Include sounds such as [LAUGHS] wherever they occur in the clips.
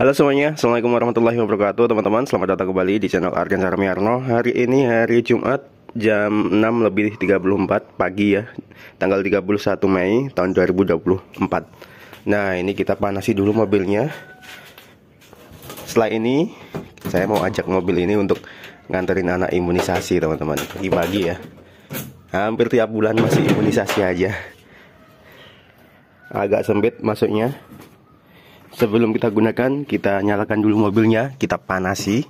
Halo semuanya, Assalamualaikum warahmatullahi wabarakatuh Teman-teman, selamat datang kembali di channel Argen Sarmiarno. Hari ini hari Jumat jam 6 lebih 34 pagi ya Tanggal 31 Mei tahun 2024 Nah ini kita panasi dulu mobilnya. Setelah ini saya mau ajak mobil ini untuk nganterin anak imunisasi teman-teman. Pagi-pagi ya. Hampir tiap bulan masih imunisasi aja. Agak sempit masuknya Sebelum kita gunakan, kita nyalakan dulu mobilnya, kita panasi.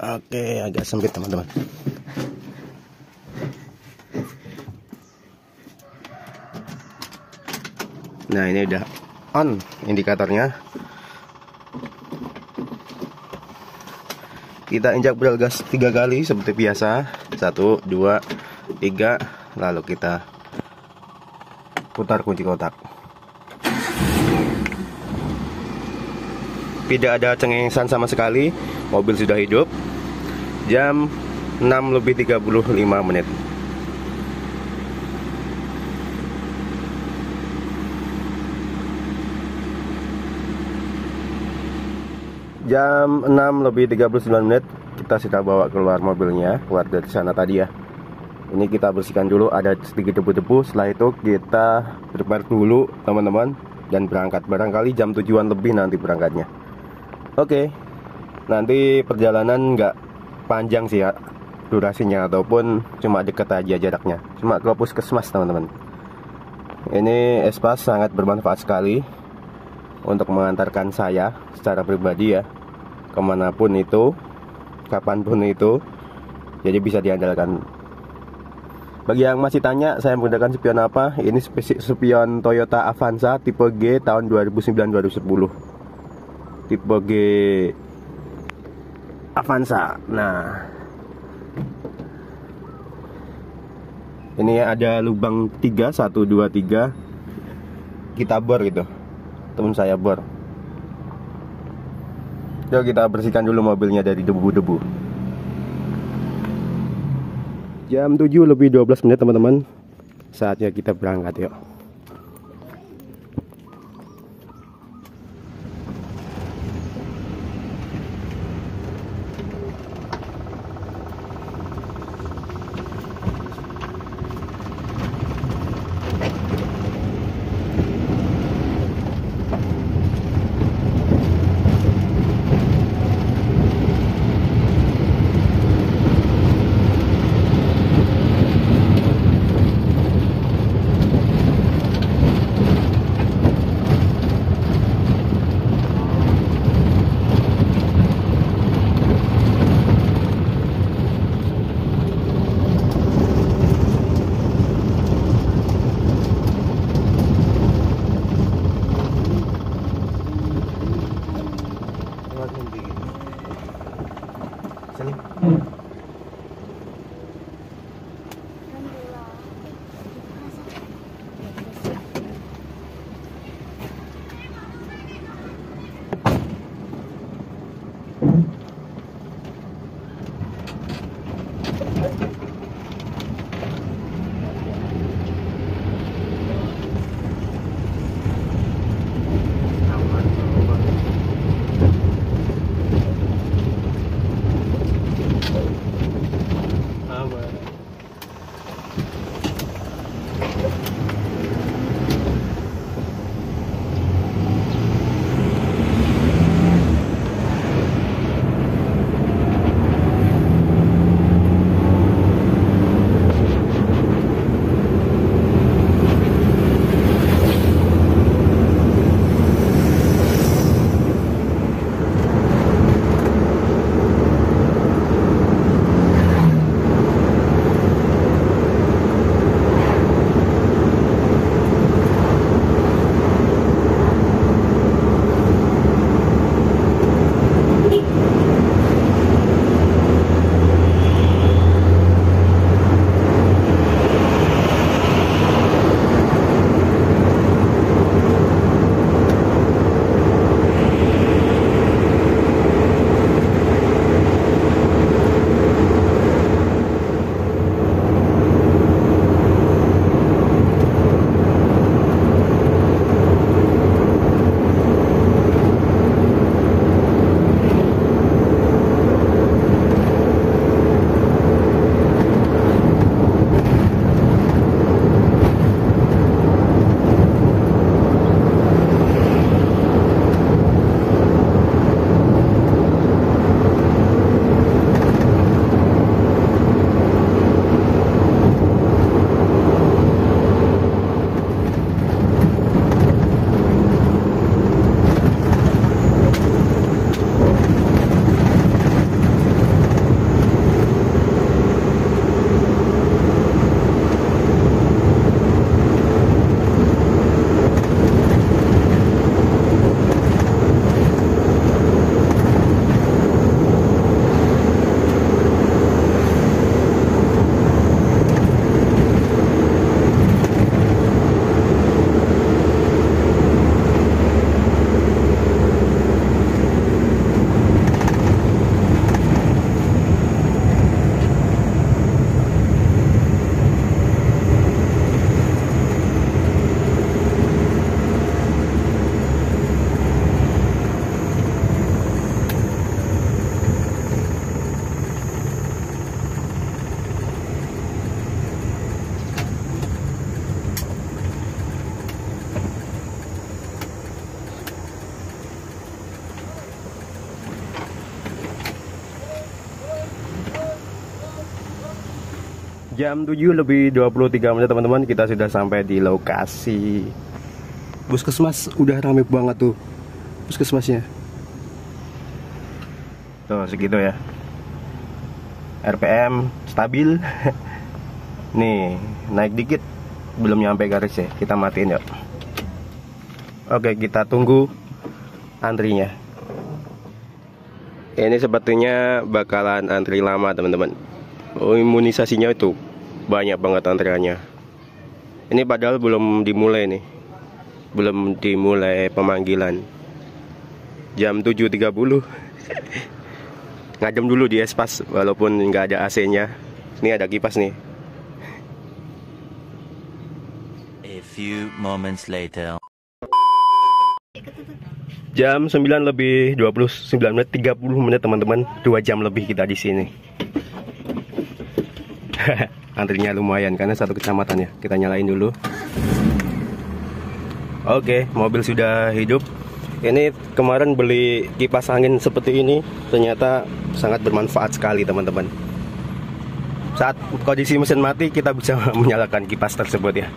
Oke, agak sempit teman-teman. Nah, ini udah on indikatornya. Kita injak pedal gas tiga kali seperti biasa. Satu, dua, tiga. Lalu kita putar kunci kotak. Tidak ada cengengesan sama sekali. Mobil sudah hidup. Jam 6 lebih 35 menit. Jam 6 lebih 39 menit kita sudah bawa keluar mobilnya keluar dari sana tadi ya. Ini kita bersihkan dulu ada sedikit debu-debu. Setelah itu kita prepare dulu teman-teman dan berangkat. Barangkali jam tujuan lebih nanti berangkatnya oke. Nanti perjalanan nggak panjang sih ya. Durasinya ataupun cuma deket aja jaraknya. Cuma ke puskesmas teman-teman. Ini Espas sangat bermanfaat sekali untuk mengantarkan saya secara pribadi ya. Ke mana pun itu kapan pun itu jadi bisa diandalkan. Bagi yang masih tanya saya menggunakan spion apa? Ini spion Toyota Avanza tipe G tahun 2009-2010 tipe G Avanza. Nah ini ada lubang 3 1 2 3 kita bor gitu. Teman saya bor. Yuk kita bersihkan dulu mobilnya dari debu-debu. Jam 7 lebih 12 menit teman-teman. Saatnya kita berangkat yuk Jam 7 lebih 23 menit teman-teman. Kita sudah sampai di lokasi. Puskesmas udah rame banget tuh Puskesmasnya. Tuh segitu ya. RPM stabil. [LAUGHS] Nih naik dikit. Belum nyampe garis ya. Kita matiin yuk. Oke kita tunggu Antrinya. Ini sebetulnya bakalan antri lama teman-teman. Oh, imunisasinya itu banyak banget antriannya. Ini padahal belum dimulai nih. Belum dimulai pemanggilan. Jam 7.30. [LAUGHS] Ngajam dulu di espas walaupun nggak ada AC-nya. Ini ada kipas nih. A few moments later. Jam 9 lebih 29 menit 30 menit teman-teman. 2 jam lebih kita di sini. [LAUGHS] Antrinya lumayan karena satu kecamatan ya. Kita nyalain dulu. Oke, mobil sudah hidup. Ini kemarin beli kipas angin seperti ini, ternyata sangat bermanfaat sekali teman-teman. Saat kondisi mesin mati, kita bisa [LAUGHS] menyalakan kipas tersebut ya.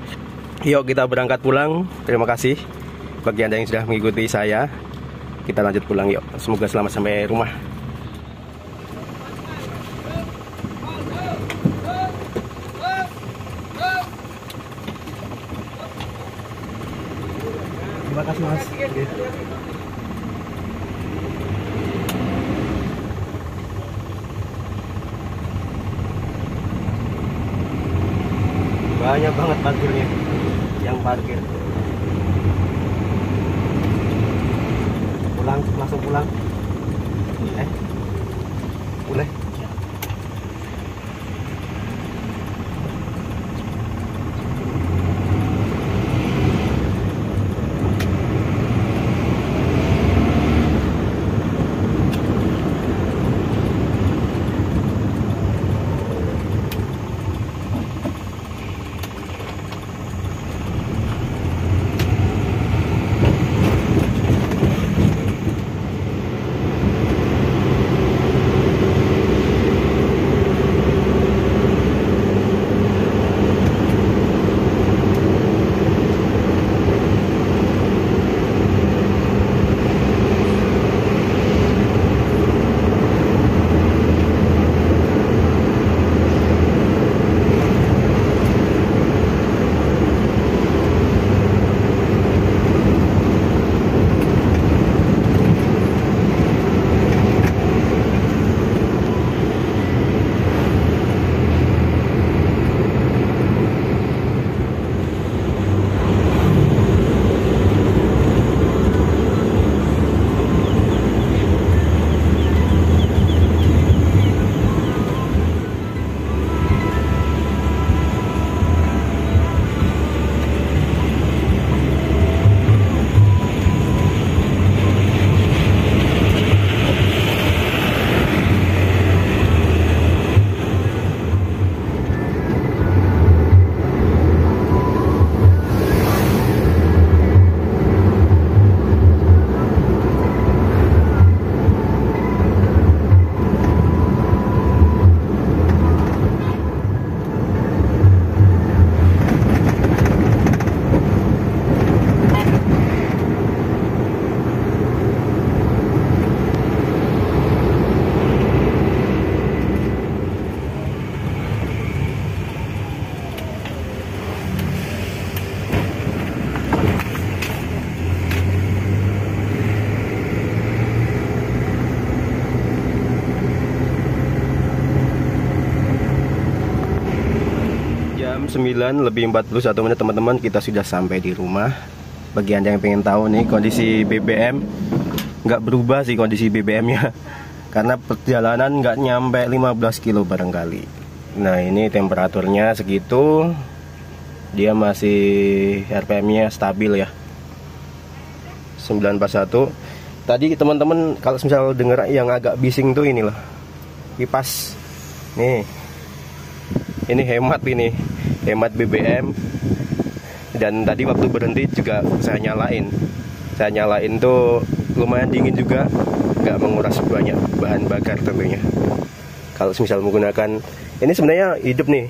Yuk kita berangkat pulang. Terima kasih bagi anda yang sudah mengikuti saya. Kita lanjut pulang yuk. Semoga selamat sampai rumah. Terima kasih mas. Banyak banget parkirnya yang parkir. Pulang, langsung pulang. Eh, boleh. 9 lebih 41 menit teman-teman. Kita sudah sampai di rumah. Bagi anda yang pengen tahu nih kondisi BBM nggak berubah sih kondisi BBM-nya [LAUGHS] Karena perjalanan nggak nyampe 15 kilo barangkali. Nah ini temperaturnya segitu. Dia masih RPM-nya stabil ya. 941 Tadi teman-teman kalau misal dengar yang agak bising tuh inilah. Kipas. Nih. Ini hemat ini hemat BBM dan tadi waktu berhenti juga saya nyalain. Saya nyalain tuh lumayan dingin juga nggak menguras banyak bahan bakar tentunya. Kalau misal menggunakan ini sebenarnya hidup nih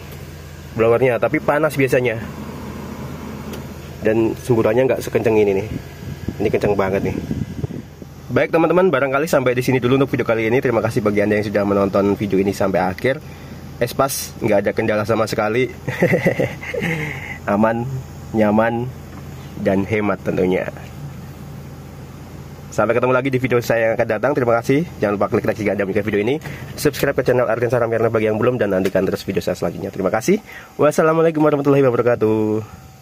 blowernya tapi panas biasanya. Dan semburannya nggak sekenceng ini nih. Ini kenceng banget nih. Baik teman-teman barangkali sampai di sini dulu untuk video kali ini. Terima kasih bagi anda yang sudah menonton video ini sampai akhir espas nggak ada kendala sama sekali [LAUGHS] aman nyaman dan hemat tentunya Sampai ketemu lagi di video saya yang akan datang. Terima kasih. Jangan lupa klik like jika Anda menyukai video ini. Subscribe ke channel Argen Saramirna bagi yang belum dan nantikan terus video saya selanjutnya. Terima kasih. Wassalamualaikum warahmatullahi wabarakatuh.